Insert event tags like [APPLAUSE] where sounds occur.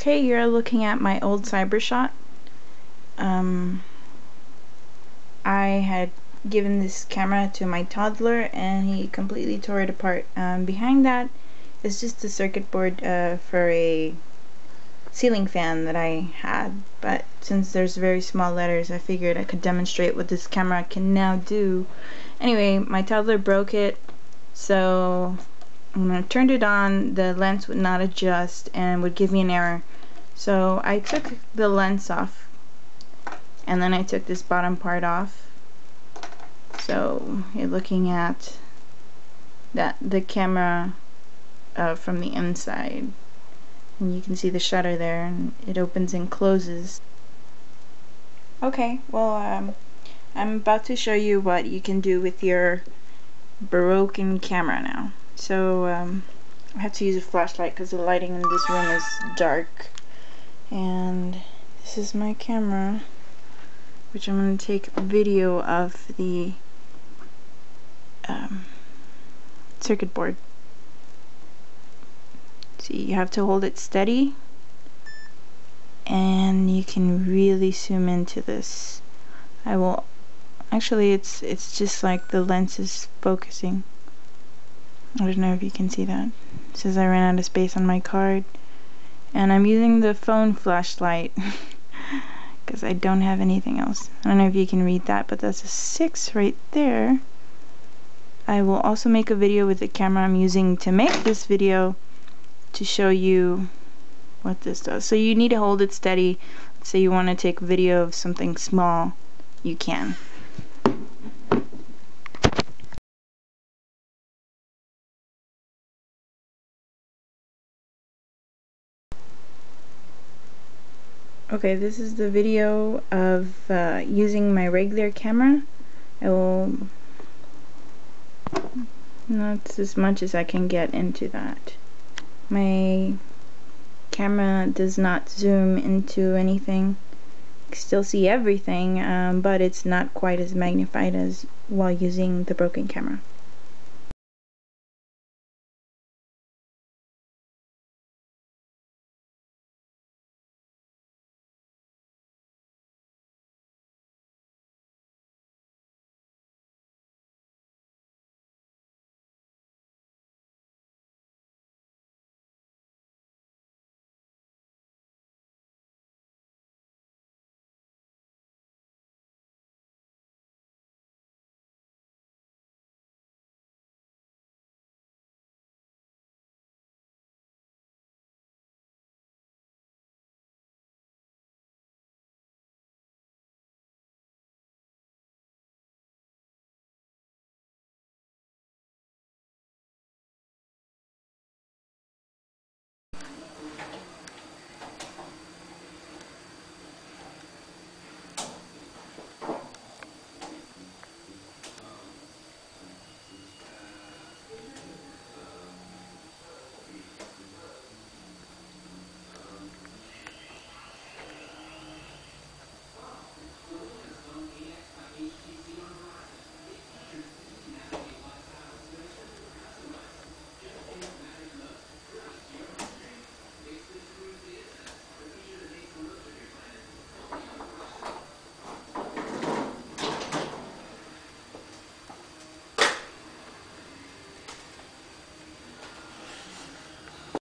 Okay, you're looking at my old Cybershot. Um, I had given this camera to my toddler and he completely tore it apart. Um, behind that is just a circuit board uh, for a ceiling fan that I had but since there's very small letters I figured I could demonstrate what this camera can now do. Anyway, my toddler broke it so when I turned it on the lens would not adjust and would give me an error. So I took the lens off and then I took this bottom part off. So you're looking at that the camera uh, from the inside. And you can see the shutter there and it opens and closes. Okay well um, I'm about to show you what you can do with your broken camera now. So um, I have to use a flashlight because the lighting in this room is dark and this is my camera which I'm going to take video of the um, circuit board. See, you have to hold it steady and you can really zoom into this. I will actually it's it's just like the lens is focusing. I don't know if you can see that. Says I ran out of space on my card and I'm using the phone flashlight [LAUGHS] because I don't have anything else. I don't know if you can read that but that's a 6 right there. I will also make a video with the camera I'm using to make this video to show you what this does. So you need to hold it steady. Say you want to take video of something small, you can. Okay, this is the video of uh, using my regular camera. I will that's as much as I can get into that. My camera does not zoom into anything. You still see everything, um, but it's not quite as magnified as while using the broken camera.